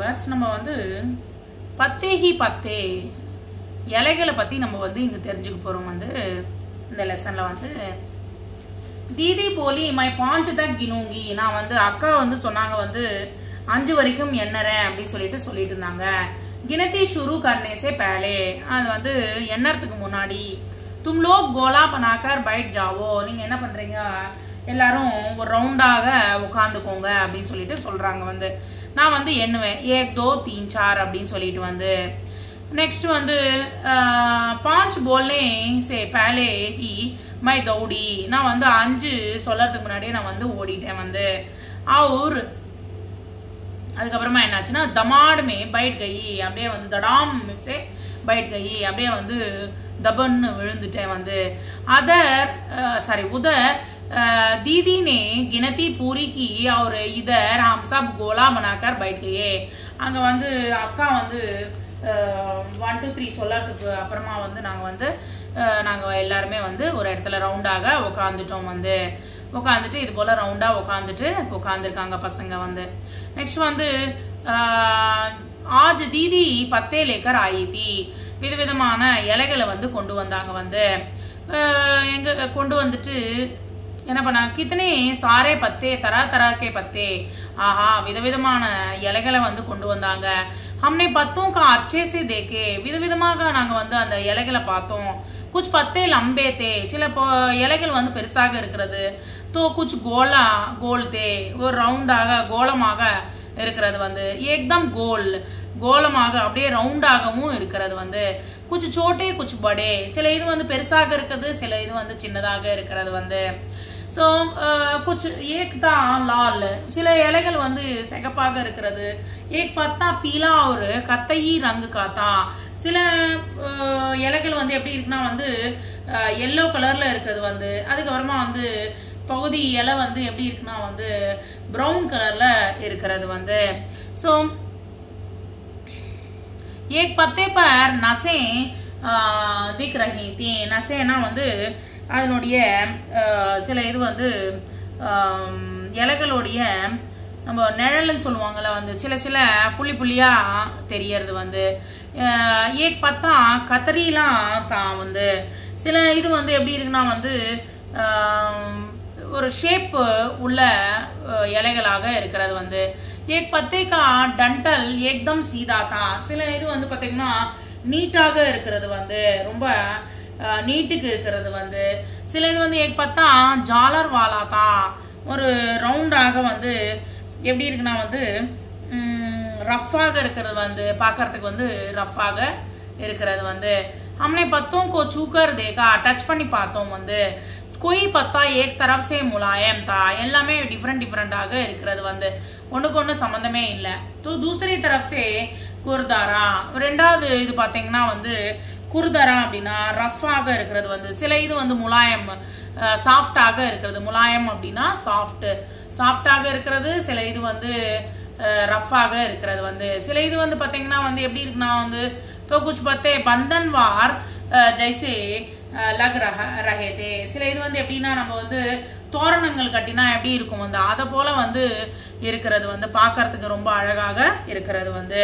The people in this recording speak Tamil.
ஃபர்ஸ்ட் நம்ம வந்து பத்தேகி பத்தே இலைகளை பற்றி நம்ம வந்து இங்கே தெரிஞ்சுக்க போகிறோம் வந்து இந்த லெசனில் வந்து. தீதி போலி மை பாஞ்சு தான் கினூங்கி. நான் வந்து அக்கா வந்து சொன்னாங்க வந்து அஞ்சு வரைக்கும் எண்ணறேன் அப்படின்னு சொல்லிட்டு சொல்லிட்டு இருந்தாங்க. கிணத்தி ஷுரு கர்னேசே பேலே. அது வந்து எண்ணறதுக்கு முன்னாடி. தும் லோக் கோலா பனாக்கர் பைட் ஜாவோ. நீங்கள் என்ன பண்றீங்க? எல்லாரும் ஒரு ரவுண்டாக உட்காந்துக்கோங்க அப்படின்னு சொல்லிட்டு சொல்றாங்க வந்து நான் வந்து எண்ணுவேன் ஏக் தோ தீன் சார் அப்படின்னு சொல்லிட்டு வந்து नेक्स्ट வந்து பாஞ்ச் போல்னே சே பேலே ஹி மை தௌடி நான் வந்து அஞ்சு சொல்லறதுக்கு முன்னாடியே நான் வந்து ஓடிட்டேன் வந்து ஆர் அதுக்கப்புறமா என்னாச்சுன்னா தமாடுமே பைட் கை அப்படியே வந்து தடாம் சே பைட் கை அப்படியே வந்து தபன்னு விழுந்துட்டேன் வந்து அதர் சாரி உதர் दीदी ने गिनती पूरी की और इधर हम सब गोला बनाकर बैठ गए அங்க வந்து அக்கா வந்து ஒன் டூ த்ரீ சொல்லறதுக்கு அப்புறமா வந்து நாங்கள் வந்து நாங்கள் எல்லாருமே வந்து ஒரு இடத்துல ரவுண்டாக உட்காந்துட்டோம் வந்து உட்காந்துட்டு இது போல் ரவுண்டாக உட்காந்துட்டு உட்காந்துருக்காங்க பசங்க வந்து நெக்ஸ்ட் வந்து ஆஜ் தீதி பத்தே லேக்கர் ஆயித்தி விதவிதமான இலைகளை வந்து கொண்டு வந்தாங்க வந்து எங்க கொண்டு வந்துட்டு என்ன பண்ணா கித்தனே சாரே பத்தே தரா தராக்கே பத்தே. ஆஹா விதவிதமான இலைகளை வந்து கொண்டு வந்தாங்க. ஹம்னே பத்தும் கா அச்சேசே தேக்கே. விதவிதமாக நாங்க வந்து அந்த இலைகளை பார்த்தோம். குச் பத்தே லம்பே தே. சில இலைகள் வந்து பெருசாக இருக்கிறது. தோ குச் கோலா கோல் தே. ஒரு ரவுண்டாக கோலமாக இருக்கிறது வந்து. ஏக்தம் கோல். கோலமாக அப்படியே ரவுண்டாகவும் இருக்கிறது வந்து. குச்சு சோட்டே குச்சு படே. சில இது வந்து பெருசாக இருக்குது சில இது வந்து சின்னதாக இருக்கிறது வந்து. ஸோ uh, குச் ஏக் தான் லால் சில இலைகள் வந்து சிகப்பாக இருக்கிறது. ஏக் பார்த்தா பீலா ஒரு கத்தையி ரங்கு காத்தா. சில uh, இலைகள் வந்து எப்படி இருக்குன்னா வந்து uh, எல்லோ கலரில் இருக்கிறது வந்து அதுக்கப்புறமா வந்து பகுதி இலை வந்து எப்படி இருக்குன்னா வந்து ப்ரௌன் கலரில் இருக்கிறது வந்து. ஸோ ஏக் பத்தே பர் நசே திக் ரஹி தி நசேனா வந்து அதனுடைய சில இது வந்து இலைகளுடைய நம்ம நிழல்னு சொல்லுவாங்கல்ல வந்து சில சில புள்ளி புள்ளியாக தெரியறது வந்து. ஏக் பத்தா கத்தரிலாம் தான் வந்து. சில இது வந்து எப்படி இருக்குன்னா வந்து ஒரு ஷேப்பு உள்ள இலைகளாக இருக்கிறது வந்து. ஏக் பத்தேக்கா டண்டல் ஏக்தம் சீதா தான் சில இது வந்து பார்த்தீங்கன்னா நீட்டாக இருக்கிறது வந்து. ரொம்ப நீட்டுக்கு இருக்கிறது வந்து சில இது வந்து ஏக் பத்தா ஜாலர் வாலா தான் ஒரு ரவுண்டாக வந்து எப்படி இருக்குன்னா வந்து ரஃப்பாக இருக்கிறது வந்து பார்க்கறதுக்கு வந்து ரஃப்பாக இருக்கிறது வந்து हमने पत्तों को छूकर देखा टच பண்ணி பார்த்தோம் வந்து கொய் பத்தா ஏக் தரப் சே முலாயம் தா எல்லாமே டிஃப்ரெண்ட் டிஃப்ரெண்டாக இருக்கிறது வந்து ஒன்றுக்கு ஒன்று சம்மந்தமே இல்லை தோ தூசரி தரப் சே குர்தாரா ரெண்டாவது இது பார்த்தீங்கன்னா வந்து குர்தாரா அப்படின்னா ரஃப்பாக இருக்கிறது வந்து சில இது வந்து முலாயம் சாஃப்டாக இருக்கிறது முலாயம் அப்படின்னா சாஃப்ட் சாஃப்டாக இருக்கிறது சில இது வந்து ரஃப்பாக இருக்கிறது வந்து சில இது வந்து பார்த்தீங்கன்னா வந்து எப்படி இருக்குன்னா வந்து तो कुछ पत्ते बंधनवार जैसे லக் ரஹ ரஹேதே சில இது வந்து எப்படின்னா நம்ம வந்து தோரணங்கள் கட்டினா எப்படி இருக்கும் வந்து அதை போல வந்து இருக்கிறது வந்து பார்க்கறதுக்கு ரொம்ப அழகாக இருக்கிறது வந்து